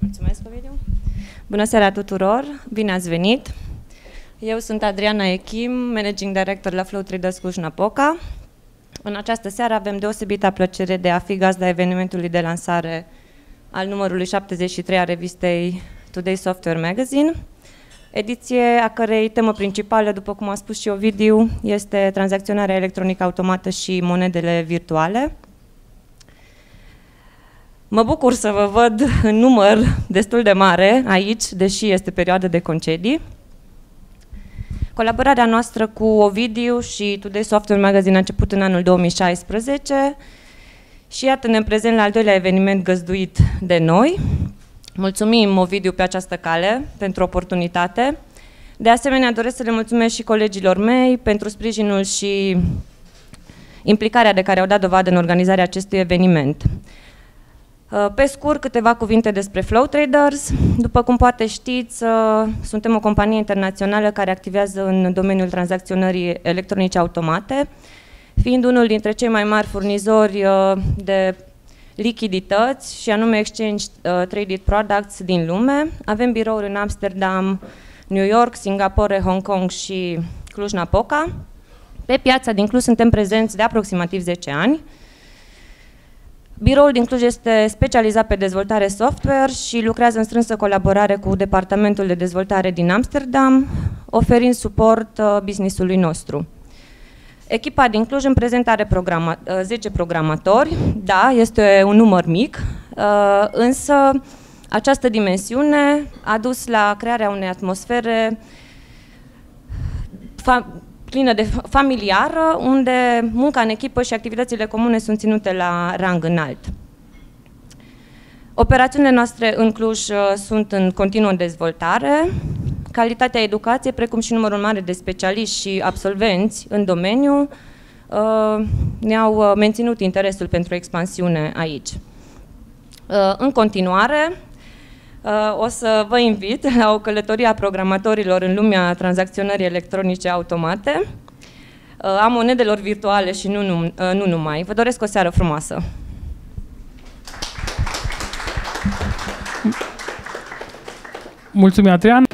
Mulțumesc, Ovidiu. Bună seara tuturor, bine ați venit. Eu sunt Adriana Echim, Managing Director la Flow Traders Cluj-Napoca. În această seară avem deosebită plăcere de a fi gazda evenimentului de lansare al numărului 73 a revistei Today Software Magazine, ediție a cărei temă principală, după cum a spus și Ovidiu, este tranzacționarea electronică automată și monedele virtuale. Mă bucur să vă văd în număr destul de mare aici, deși este perioadă de concedii. Colaborarea noastră cu Ovidiu și Today Software Magazine a început în anul 2016 și iată ne prezent la al doilea eveniment găzduit de noi. Mulțumim Ovidiu pe această cale pentru oportunitate. De asemenea, doresc să le mulțumesc și colegilor mei pentru sprijinul și implicarea de care au dat dovadă în organizarea acestui eveniment. Uh, pe scurt, câteva cuvinte despre Flow Traders. După cum poate știți, uh, suntem o companie internațională care activează în domeniul tranzacționării electronice automate, fiind unul dintre cei mai mari furnizori uh, de lichidități și anume Exchange Traded Products din lume. Avem birouri în Amsterdam, New York, Singapore, Hong Kong și Cluj-Napoca. Pe piața din Cluj suntem prezenți de aproximativ 10 ani. Biroul din Cluj este specializat pe dezvoltare software și lucrează în strânsă colaborare cu Departamentul de Dezvoltare din Amsterdam, oferind suport uh, businessului nostru. Echipa din Cluj în prezent are programa, 10 uh, programatori, da, este un număr mic, uh, însă această dimensiune a dus la crearea unei atmosfere plină de familiară, unde munca în echipă și activitățile comune sunt ținute la rang înalt. Operațiunile noastre în Cluj uh, sunt în continuă dezvoltare. Calitatea educației, precum și numărul mare de specialiști și absolvenți în domeniu, uh, ne-au uh, menținut interesul pentru expansiune aici. În continuare, o să vă invit la o călătorie a programatorilor în lumea tranzacționării electronice automate, a monedelor virtuale și nu, nu, nu numai. Vă doresc o seară frumoasă! Mulțumim, Adrian!